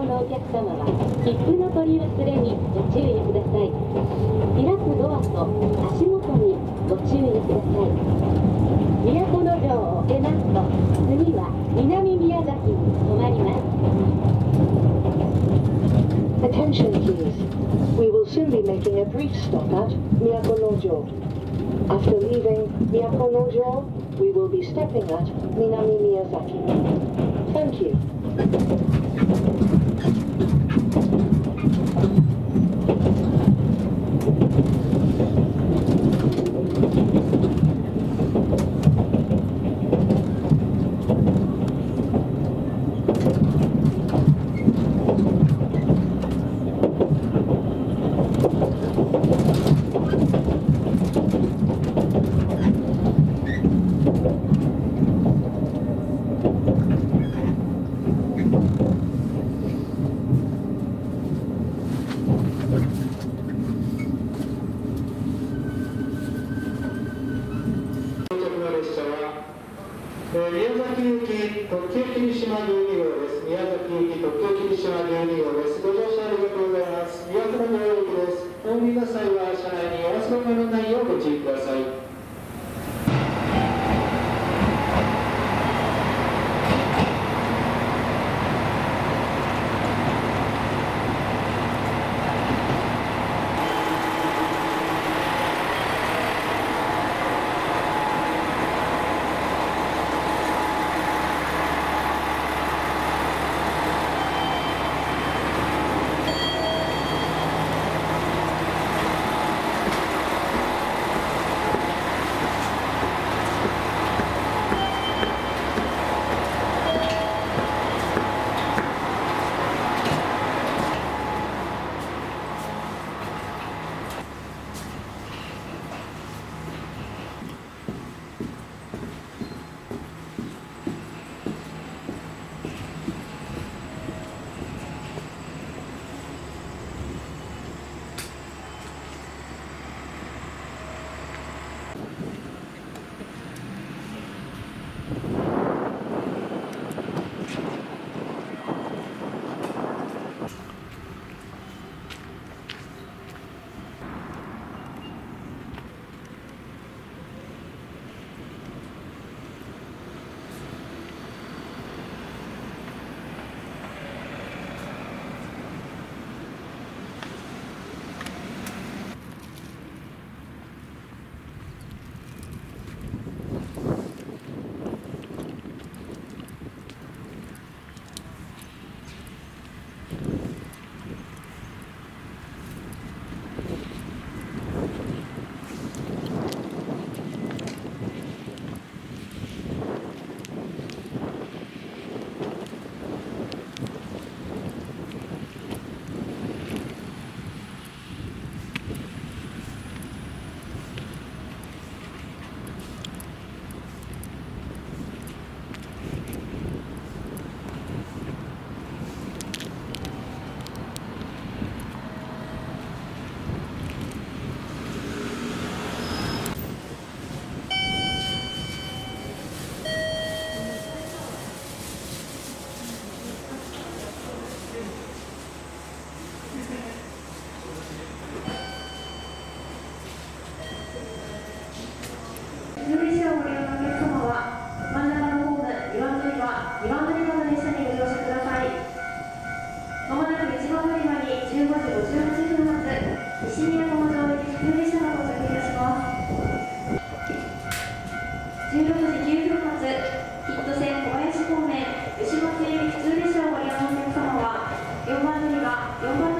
用のお客様は切符の取り忘れにご注意ください開くドアと足元にご注意ください都の城を出ますと次は南宮崎に止まります Attention please. We will soon be making a brief stop at Miyako-no-jo. After leaving Miyako-no-jo, we will be stopping at Minami Miyazaki. Thank you. 到着の列車は、えー宮崎行き特急霧島12号です。宮崎行き特急霧島12号です。ご乗車ありがとうございます。宮古の行きです。お降りの際は15時58分発西宮浜城行き普通列車が到着いたします。16時9分発キット線小林方面牛松行き普通列車をご利用のお客様は4番乗り場4番乗り